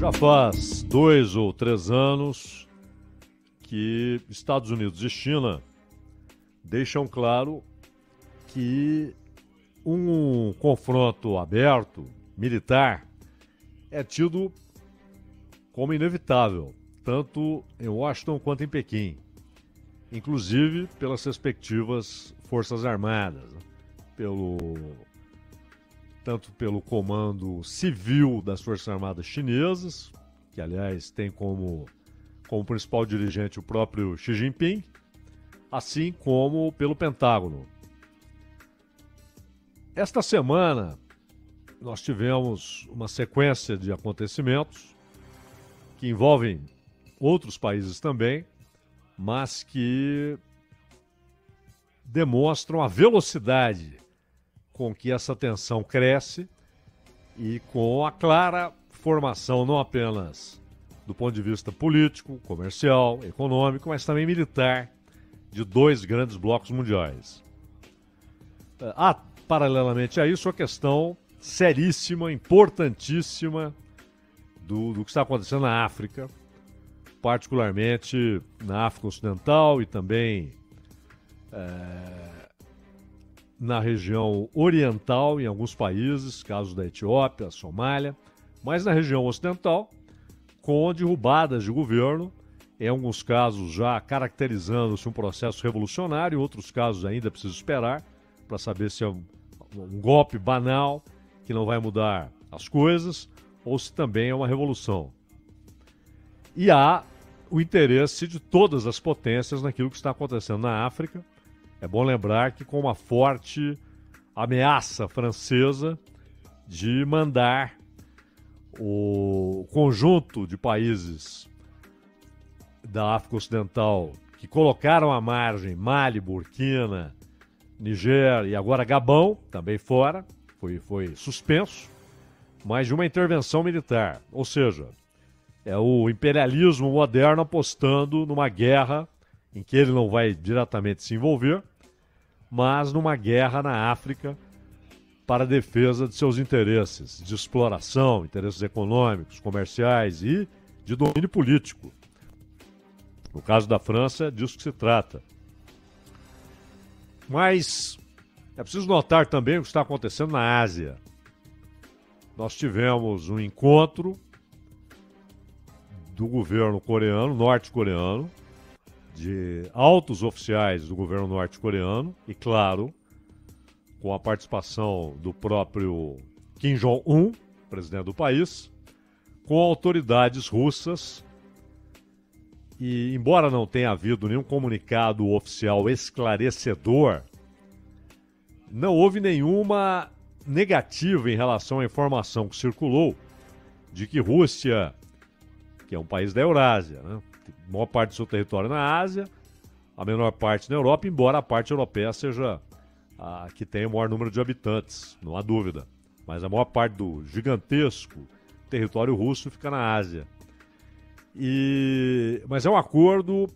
Já faz dois ou três anos que Estados Unidos e China deixam claro que um confronto aberto, militar, é tido como inevitável, tanto em Washington quanto em Pequim, inclusive pelas respectivas Forças Armadas, né? pelo tanto pelo comando civil das Forças Armadas Chinesas, que aliás tem como, como principal dirigente o próprio Xi Jinping, assim como pelo Pentágono. Esta semana nós tivemos uma sequência de acontecimentos que envolvem outros países também, mas que demonstram a velocidade com que essa tensão cresce e com a clara formação não apenas do ponto de vista político, comercial, econômico, mas também militar de dois grandes blocos mundiais. Há, paralelamente a isso, a questão seríssima, importantíssima do, do que está acontecendo na África, particularmente na África Ocidental e também é, na região oriental, em alguns países, casos da Etiópia, Somália, mas na região ocidental, com derrubadas de governo, em alguns casos já caracterizando-se um processo revolucionário, em outros casos ainda preciso esperar para saber se é um golpe banal que não vai mudar as coisas ou se também é uma revolução. E há o interesse de todas as potências naquilo que está acontecendo na África é bom lembrar que com uma forte ameaça francesa de mandar o conjunto de países da África Ocidental que colocaram à margem Mali, Burkina, Niger e agora Gabão, também fora, foi, foi suspenso, mas de uma intervenção militar. Ou seja, é o imperialismo moderno apostando numa guerra em que ele não vai diretamente se envolver, mas numa guerra na África para a defesa de seus interesses de exploração, interesses econômicos, comerciais e de domínio político. No caso da França, é disso que se trata. Mas é preciso notar também o que está acontecendo na Ásia. Nós tivemos um encontro do governo coreano, norte-coreano, de altos oficiais do governo norte-coreano e, claro, com a participação do próprio Kim Jong-un, presidente do país, com autoridades russas. E, embora não tenha havido nenhum comunicado oficial esclarecedor, não houve nenhuma negativa em relação à informação que circulou de que Rússia, que é um país da Eurásia, né, a maior parte do seu território na Ásia, a menor parte na Europa, embora a parte europeia seja a que tem o maior número de habitantes, não há dúvida. Mas a maior parte do gigantesco território russo fica na Ásia. E... Mas é um acordo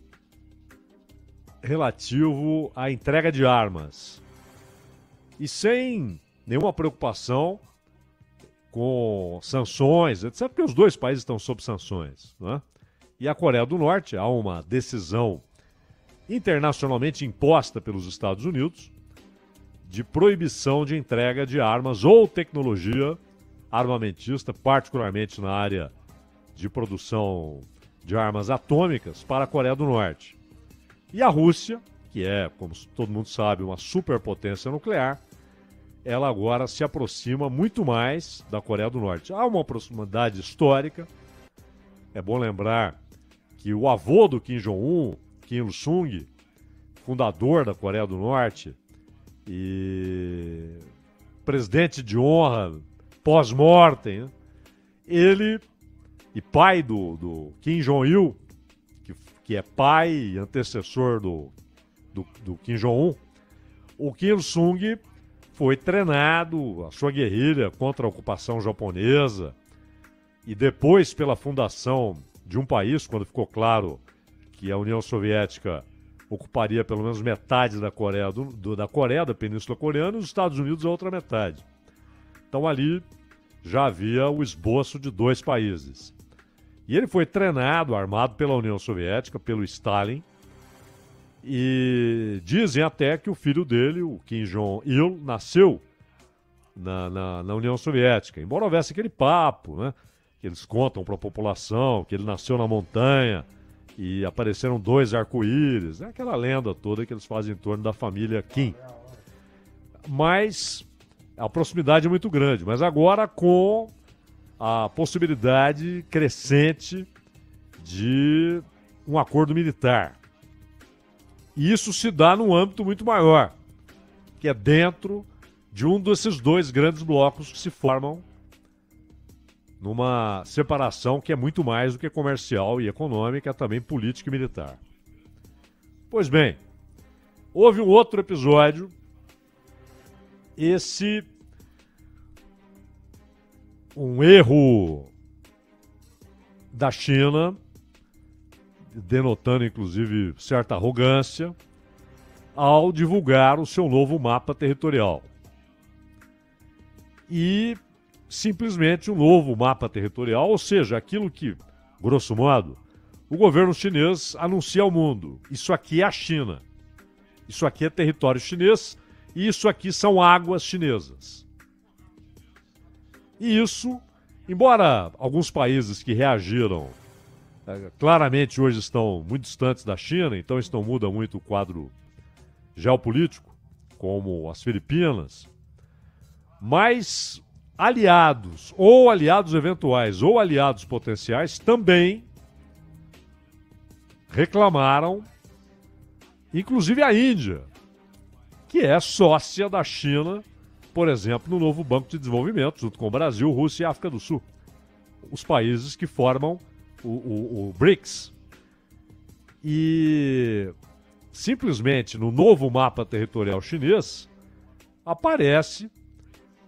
relativo à entrega de armas. E sem nenhuma preocupação com sanções, etc., porque os dois países estão sob sanções. Não é? E a Coreia do Norte, há uma decisão internacionalmente imposta pelos Estados Unidos de proibição de entrega de armas ou tecnologia armamentista, particularmente na área de produção de armas atômicas, para a Coreia do Norte. E a Rússia, que é, como todo mundo sabe, uma superpotência nuclear, ela agora se aproxima muito mais da Coreia do Norte. Há uma proximidade histórica. É bom lembrar que o avô do Kim Jong-un, Kim Il-sung, fundador da Coreia do Norte e presidente de honra pós-mortem, né? ele e pai do, do Kim Jong-il, que, que é pai e antecessor do, do, do Kim Jong-un, o Kim Il-sung foi treinado, a sua guerrilha contra a ocupação japonesa, e depois pela fundação de um país, quando ficou claro que a União Soviética ocuparia pelo menos metade da Coreia, do, do, da Coreia, da Península Coreana, e os Estados Unidos a outra metade. Então ali já havia o esboço de dois países. E ele foi treinado, armado pela União Soviética, pelo Stalin. E dizem até que o filho dele, o Kim Jong-il, nasceu na, na, na, União Soviética. Embora houvesse aquele papo, né? Que eles contam para a população, que ele nasceu na montanha e apareceram dois arco-íris. É aquela lenda toda que eles fazem em torno da família Kim. Mas a proximidade é muito grande. Mas agora com a possibilidade crescente de um acordo militar. Isso se dá num âmbito muito maior, que é dentro de um desses dois grandes blocos que se formam numa separação que é muito mais do que comercial e econômica, é também política e militar. Pois bem, houve um outro episódio, esse um erro da China, denotando inclusive certa arrogância, ao divulgar o seu novo mapa territorial. E simplesmente um novo mapa territorial, ou seja, aquilo que, grosso modo, o governo chinês anuncia ao mundo: isso aqui é a China, isso aqui é território chinês e isso aqui são águas chinesas. E isso, embora alguns países que reagiram é, claramente hoje estão muito distantes da China, então isso não muda muito o quadro geopolítico, como as Filipinas, mas aliados, ou aliados eventuais, ou aliados potenciais, também reclamaram, inclusive a Índia, que é sócia da China por exemplo, no novo Banco de Desenvolvimento, junto com o Brasil, Rússia e África do Sul. Os países que formam o, o, o BRICS. E simplesmente no novo mapa territorial chinês aparece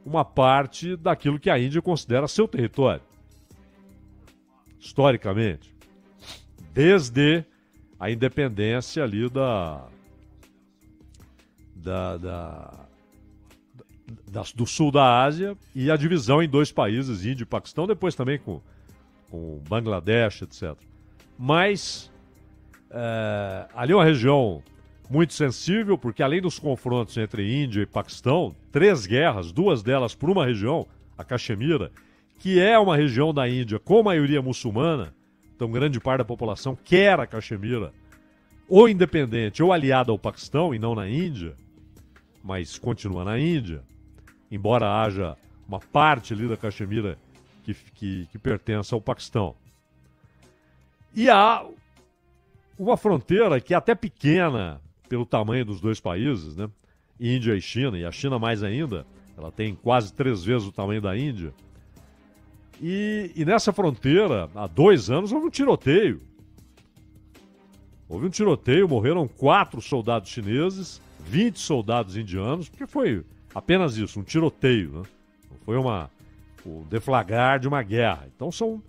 uma parte daquilo que a Índia considera seu território. Historicamente. Desde a independência ali da, da, da do sul da Ásia e a divisão em dois países, Índia e Paquistão, depois também com, com Bangladesh, etc. Mas é, ali é uma região muito sensível, porque além dos confrontos entre Índia e Paquistão, três guerras, duas delas por uma região, a Caxemira, que é uma região da Índia com maioria muçulmana, então grande parte da população quer a Caxemira ou independente ou aliada ao Paquistão e não na Índia, mas continua na Índia embora haja uma parte ali da Caxemira que, que, que pertence ao Paquistão. E há uma fronteira que é até pequena pelo tamanho dos dois países, né? Índia e China, e a China mais ainda, ela tem quase três vezes o tamanho da Índia. E, e nessa fronteira, há dois anos, houve um tiroteio. Houve um tiroteio, morreram quatro soldados chineses, 20 soldados indianos, porque foi Apenas isso, um tiroteio, né? Não foi uma, o deflagrar de uma guerra. Então são,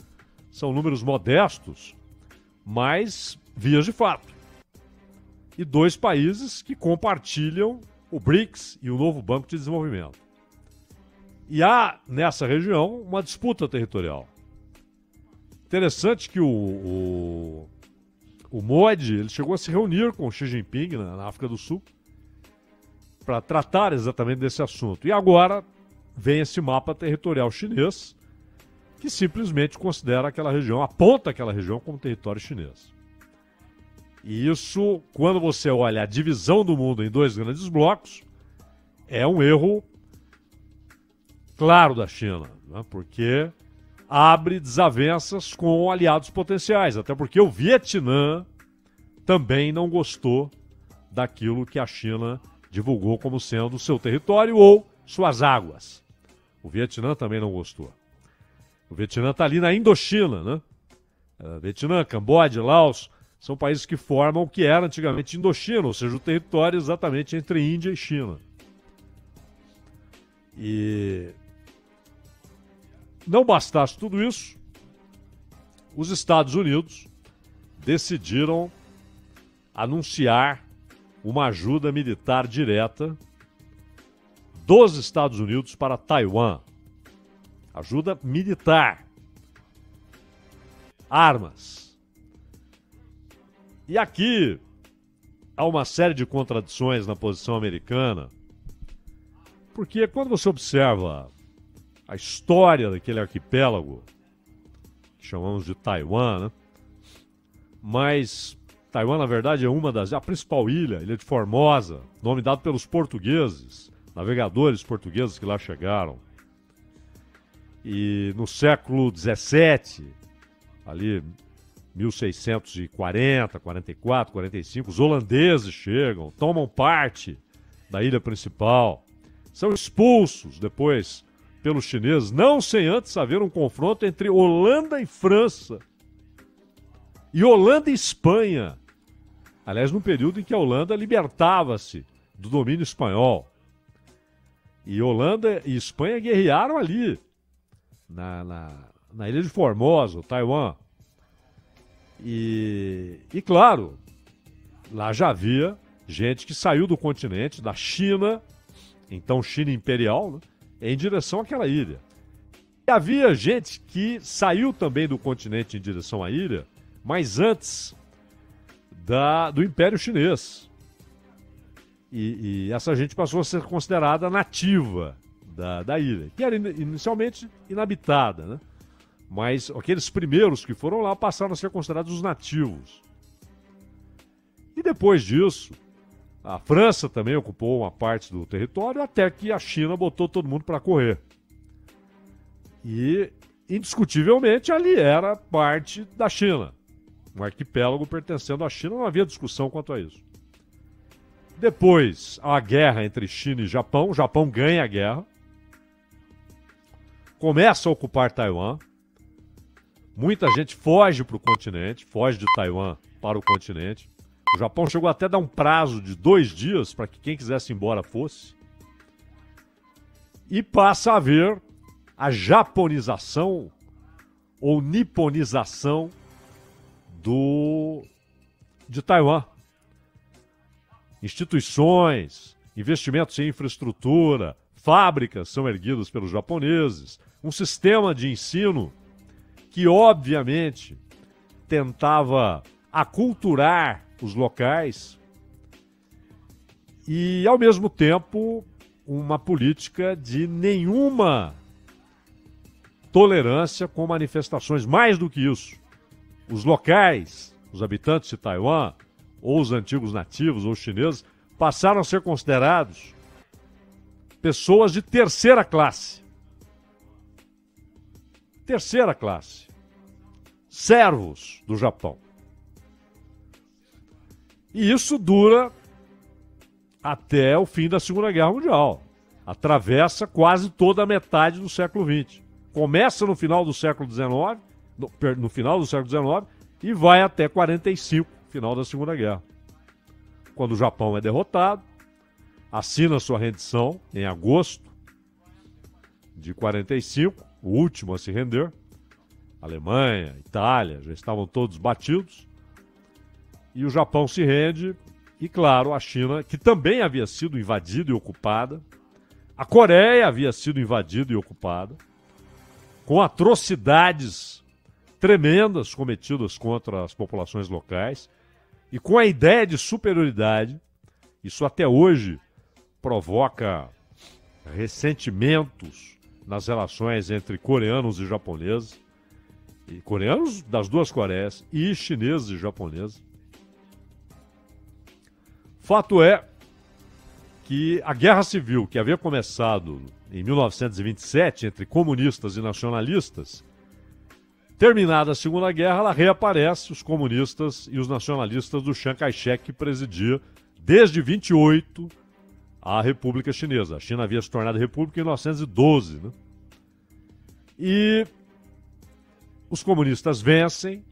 são números modestos, mas vias de fato. E dois países que compartilham o BRICS e o novo Banco de Desenvolvimento. E há nessa região uma disputa territorial. Interessante que o, o, o Modi ele chegou a se reunir com Xi Jinping na, na África do Sul para tratar exatamente desse assunto. E agora vem esse mapa territorial chinês que simplesmente considera aquela região, aponta aquela região como território chinês. E isso, quando você olha a divisão do mundo em dois grandes blocos, é um erro claro da China, né? porque abre desavenças com aliados potenciais, até porque o Vietnã também não gostou daquilo que a China divulgou como sendo seu território ou suas águas. O Vietnã também não gostou. O Vietnã está ali na Indochina, né? Uh, Vietnã, Camboja, Laos são países que formam o que era antigamente Indochina, ou seja, o território exatamente entre Índia e China. E não bastasse tudo isso, os Estados Unidos decidiram anunciar uma ajuda militar direta dos Estados Unidos para Taiwan. Ajuda militar. armas. E aqui há uma série de contradições na posição americana, porque quando você observa a história daquele arquipélago, que chamamos de Taiwan, né? mas Taiwan, na verdade, é uma das. a principal ilha, Ilha de Formosa, nome dado pelos portugueses, navegadores portugueses que lá chegaram. E no século XVII, ali 1640, 44, 45, os holandeses chegam, tomam parte da ilha principal, são expulsos depois pelos chineses, não sem antes haver um confronto entre Holanda e França. E Holanda e Espanha. Aliás, num período em que a Holanda libertava-se do domínio espanhol. E Holanda e Espanha guerrearam ali, na, na, na ilha de Formosa, Taiwan. E, e claro, lá já havia gente que saiu do continente, da China, então China Imperial, né, em direção àquela ilha. E havia gente que saiu também do continente em direção à ilha, mas antes da, do Império Chinês. E, e, essa gente passou a ser considerada nativa da, da ilha, que era inicialmente inabitada, né? Mas aqueles primeiros que foram lá passaram a ser considerados os nativos. E depois disso, a França também ocupou uma parte do território, até que a China botou todo mundo para correr. E, indiscutivelmente, ali era parte da China. Um arquipélago pertencendo à China, não havia discussão quanto a isso. Depois, a guerra entre China e Japão. O Japão ganha a guerra. Começa a ocupar Taiwan. Muita gente foge para o continente, foge de Taiwan para o continente. O Japão chegou até a dar um prazo de dois dias para que quem quisesse ir embora fosse. E passa a haver a japonização ou niponização do de Taiwan. Instituições, investimentos em infraestrutura, fábricas são erguidas pelos japoneses, um sistema de ensino que, obviamente, tentava aculturar os locais e, ao mesmo tempo, uma política de nenhuma tolerância com manifestações. Mais do que isso, os locais, os habitantes de Taiwan, ou os antigos nativos ou chineses, passaram a ser considerados pessoas de terceira classe. Terceira classe servos do Japão. E isso dura até o fim da Segunda Guerra Mundial. Atravessa quase toda a metade do século XX. Começa no final do século XIX, no, no final do século XIX, e vai até 45, final da Segunda Guerra. Quando o Japão é derrotado, assina sua rendição em agosto de 45, o último a se render, Alemanha, Itália, já estavam todos batidos. E o Japão se rende, e claro, a China, que também havia sido invadida e ocupada, a Coreia havia sido invadida e ocupada, com atrocidades tremendas cometidas contra as populações locais, e com a ideia de superioridade, isso até hoje provoca ressentimentos nas relações entre coreanos e japoneses e coreanos das duas Coreias e chineses e japoneses. Fato é que a guerra civil que havia começado em 1927 entre comunistas e nacionalistas, terminada a Segunda Guerra, ela reaparece os comunistas e os nacionalistas do Chiang Kai-shek que presidia desde 28 a República Chinesa. A China havia se tornado república em 1912, né? E os comunistas vencem.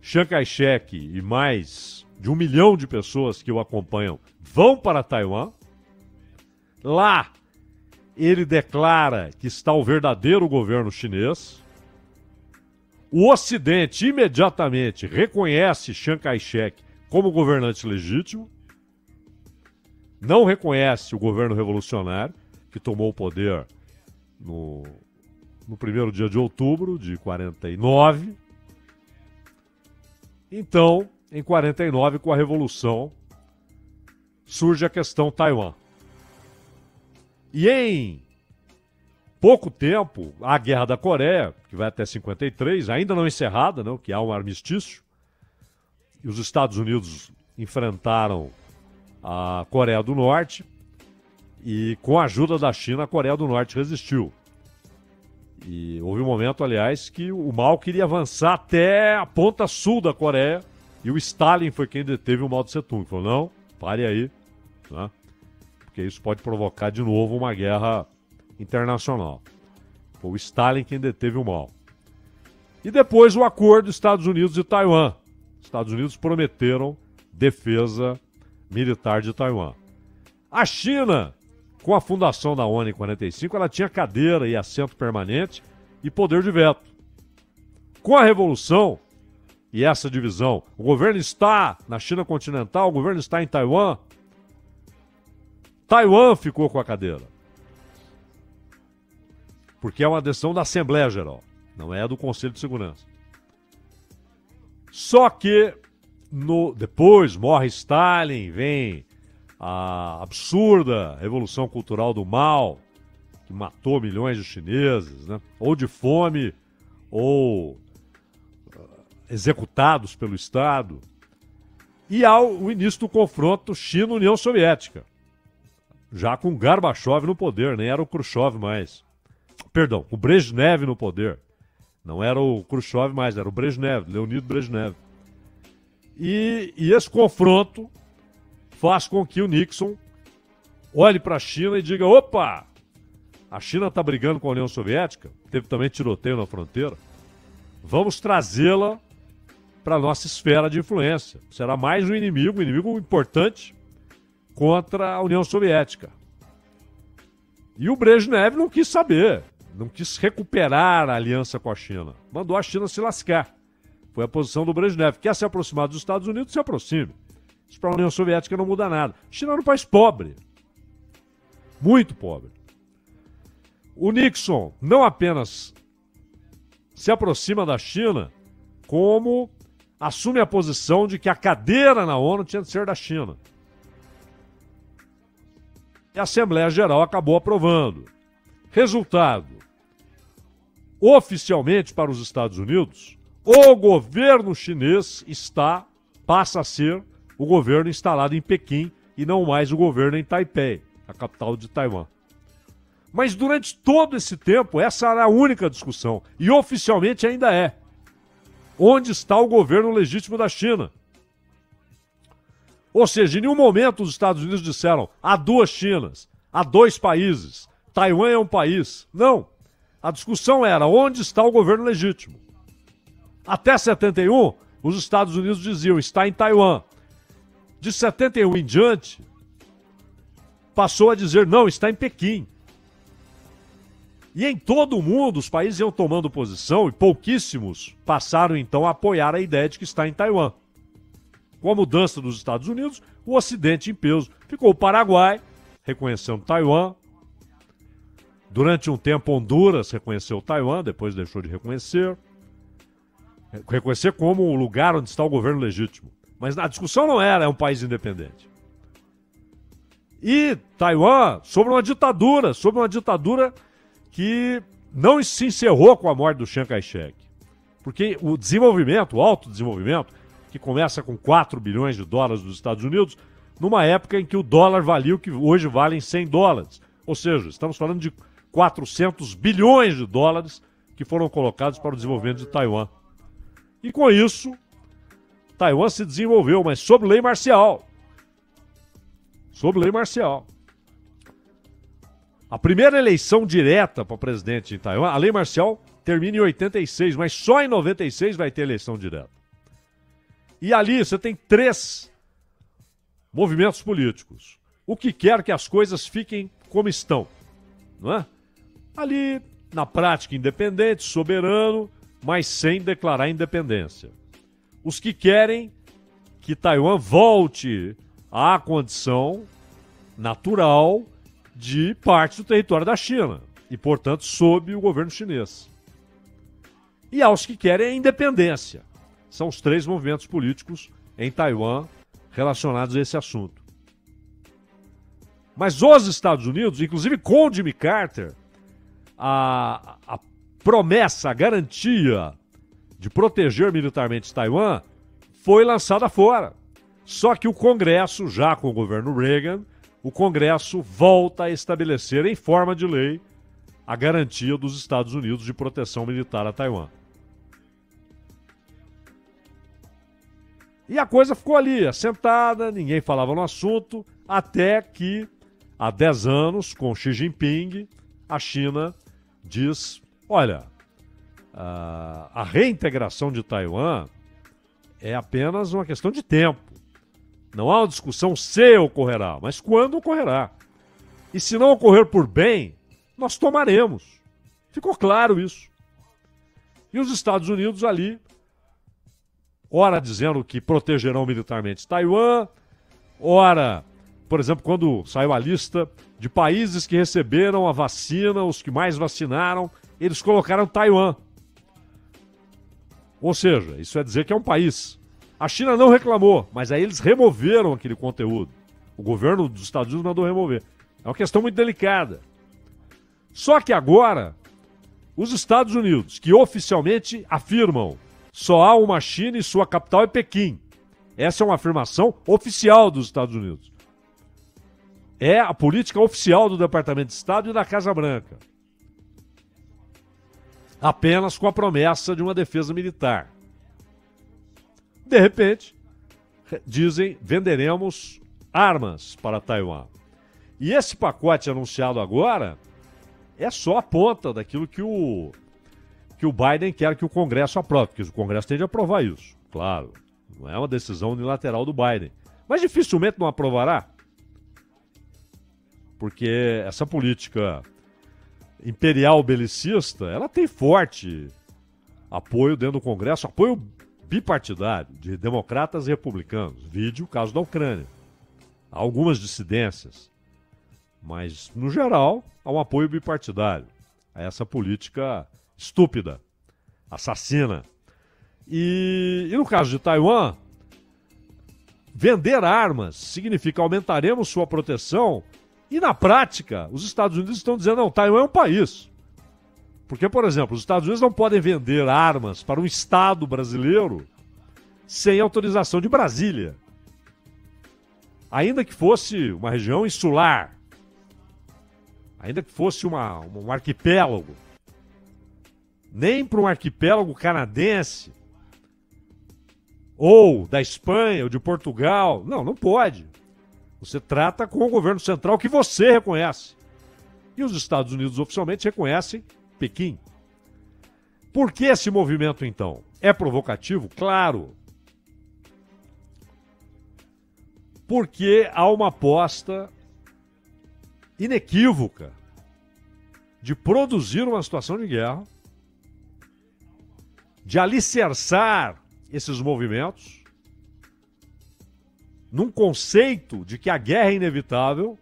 Chiang Kai-shek e mais de um milhão de pessoas que o acompanham vão para Taiwan. Lá, ele declara que está o verdadeiro governo chinês. O Ocidente imediatamente reconhece Chiang Kai-shek como governante legítimo. Não reconhece o governo revolucionário, que tomou o poder no no primeiro dia de outubro de 49. Então, em 49, com a Revolução, surge a questão Taiwan. E em pouco tempo, a Guerra da Coreia, que vai até 53, ainda não encerrada, não, que há um armistício, e os Estados Unidos enfrentaram a Coreia do Norte, e com a ajuda da China, a Coreia do Norte resistiu. E houve um momento, aliás, que o mal queria avançar até a ponta sul da Coreia, e o Stalin foi quem deteve o Mao Tse Tung. Falou, não, pare aí, né? porque isso pode provocar de novo uma guerra internacional. Foi o Stalin quem deteve o mal. E depois o acordo Estados Unidos e Taiwan. Estados Unidos prometeram defesa militar de Taiwan. A China com a fundação da ONU em 45, ela tinha cadeira e assento permanente e poder de veto. Com a Revolução e essa divisão, o governo está na China continental, o governo está em Taiwan. Taiwan ficou com a cadeira. Porque é uma decisão da Assembleia Geral, não é do Conselho de Segurança. Só que no, depois morre Stalin, vem a absurda revolução cultural do mal, que matou milhões de chineses, né? ou de fome, ou uh, executados pelo Estado, e ao início do confronto China-União Soviética, já com Gorbachev no poder, nem era o Khrushchev mais. Perdão, o Brezhnev no poder. Não era o Khrushchev mais, era o Brezhnev, Leonid Brezhnev. E, e esse confronto faz com que o Nixon olhe para a China e diga: opa, a China está brigando com a União Soviética, teve também tiroteio na fronteira, vamos trazê-la para a nossa esfera de influência. Será mais um inimigo, um inimigo importante contra a União Soviética. E o Brezhnev não quis saber, não quis recuperar a aliança com a China. Mandou a China se lascar. Foi a posição do Brezhnev. Quer se aproximar dos Estados Unidos, se aproxime. Isso para a União Soviética não muda nada. China era um país pobre. Muito pobre. O Nixon não apenas se aproxima da China, como assume a posição de que a cadeira na ONU tinha de ser da China. E a Assembleia Geral acabou aprovando. Resultado: oficialmente para os Estados Unidos, o governo chinês está passa a ser o governo instalado em Pequim e não mais o governo em Taipei, a capital de Taiwan. Mas durante todo esse tempo, essa era a única discussão, e oficialmente ainda é. Onde está o governo legítimo da China? Ou seja, em nenhum momento os Estados Unidos disseram há duas Chinas, há dois países, Taiwan é um país. Não. A discussão era onde está o governo legítimo. Até 71, os Estados Unidos diziam está em Taiwan de 71 em diante, passou a dizer: não, está em Pequim. E em todo o mundo, os países iam tomando posição e pouquíssimos passaram então a apoiar a ideia de que está em Taiwan. Com a mudança dos Estados Unidos, o Ocidente em peso. Ficou o Paraguai, reconhecendo Taiwan. Durante um tempo, Honduras reconheceu Taiwan, depois deixou de reconhecer. Reconhecer como o lugar onde está o governo legítimo. Mas a discussão não era, é um país independente. E Taiwan, sobre uma ditadura, sobre uma ditadura que não se encerrou com a morte do Chiang Kai-shek. Porque o desenvolvimento, o alto desenvolvimento, que começa com 4 bilhões de dólares dos Estados Unidos, numa época em que o dólar valia o que hoje vale em 100 dólares. Ou seja, estamos falando de 400 bilhões de dólares que foram colocados para o desenvolvimento de Taiwan. E com isso, Taiwan se desenvolveu, mas sob lei marcial. Sob lei marcial. A primeira eleição direta para presidente em Taiwan, a lei marcial termina em 86, mas só em 96 vai ter eleição direta. E ali você tem três movimentos políticos. O que quer que as coisas fiquem como estão, não é? Ali, na prática, independente, soberano, mas sem declarar independência os que querem que Taiwan volte à condição natural de parte do território da China. e, portanto, sob o governo chinês. E aos que querem a independência. São os três movimentos políticos em Taiwan relacionados a esse assunto. Mas os Estados Unidos, inclusive com Jimmy Carter, a, a promessa, a garantia de proteger militarmente Taiwan foi lançada fora. Só que o Congresso, já com o governo Reagan, o Congresso volta a estabelecer em forma de lei a garantia dos Estados Unidos de proteção militar a Taiwan. E a coisa ficou ali, assentada, ninguém falava no assunto, até que, há 10 anos, com Xi Jinping, a China diz: olha, a reintegração de Taiwan é apenas uma questão de tempo. Não há uma discussão se ocorrerá, mas quando ocorrerá. E se não ocorrer por bem, nós tomaremos. Ficou claro isso. E os Estados Unidos ali, ora dizendo que protegerão militarmente Taiwan, ora, por exemplo, quando saiu a lista de países que receberam a vacina, os que mais vacinaram, eles colocaram Taiwan. Ou seja, isso é dizer que é um país. A China não reclamou, mas aí eles removeram aquele conteúdo. O governo dos Estados Unidos mandou remover. É uma questão muito delicada. Só que agora, os Estados Unidos, que oficialmente afirmam só há uma China e sua capital é Pequim. Essa é uma afirmação oficial dos Estados Unidos. É a política oficial do Departamento de Estado e da Casa Branca. Apenas com a promessa de uma defesa militar. De repente, dizem venderemos armas para Taiwan. E esse pacote anunciado agora é só a ponta daquilo que o, que o Biden quer que o Congresso aprove, porque o Congresso tem de aprovar isso, claro. Não é uma decisão unilateral do Biden. Mas dificilmente não aprovará. Porque essa política imperial belicista, ela tem forte apoio dentro do Congresso, apoio bipartidário de democratas e republicanos. Vídeo o caso da Ucrânia. Há algumas dissidências. Mas, no geral, há um apoio bipartidário a essa política estúpida, assassina. E, e no caso de Taiwan, vender armas significa aumentaremos sua proteção e, na prática, os Estados Unidos estão dizendo: não, Taiwan é um país. Porque, por exemplo, os Estados Unidos não podem vender armas para um Estado brasileiro sem autorização de Brasília. Ainda que fosse uma região insular, ainda que fosse uma, um arquipélago, nem para um arquipélago canadense, ou da Espanha, ou de Portugal. Não, não pode. Você trata com o governo central que você reconhece. E os Estados Unidos oficialmente reconhecem Pequim. Por que esse movimento, então? É provocativo? Claro. Porque há uma aposta inequívoca de produzir uma situação de guerra, de alicerçar esses movimentos num conceito de que a guerra é inevitável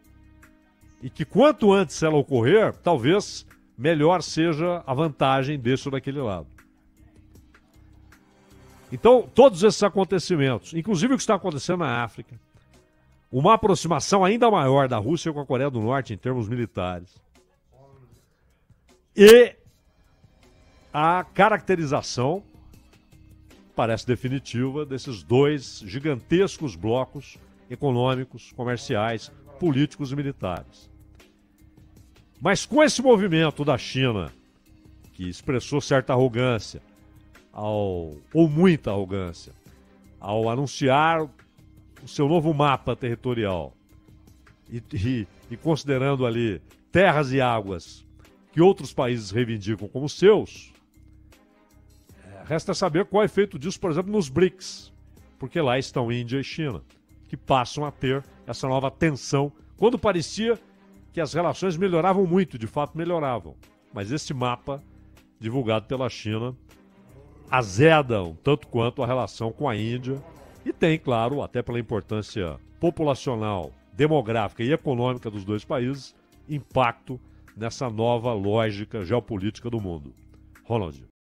e que quanto antes ela ocorrer, talvez melhor seja a vantagem desse ou daquele lado. Então, todos esses acontecimentos, inclusive o que está acontecendo na África, uma aproximação ainda maior da Rússia com a Coreia do Norte em termos militares, e a caracterização, parece definitiva, desses dois gigantescos blocos econômicos, comerciais, políticos e militares. Mas com esse movimento da China, que expressou certa arrogância, ao, ou muita arrogância, ao anunciar o seu novo mapa territorial e, e, e considerando ali terras e águas que outros países reivindicam como seus, resta saber qual é o efeito disso, por exemplo, nos BRICS, porque lá estão Índia e China, que passam a ter essa nova tensão, quando parecia que as relações melhoravam muito, de fato melhoravam. Mas esse mapa, divulgado pela China, azeda um tanto quanto a relação com a Índia e tem, claro, até pela importância populacional, demográfica e econômica dos dois países, impacto nessa nova lógica geopolítica do mundo. Ronald.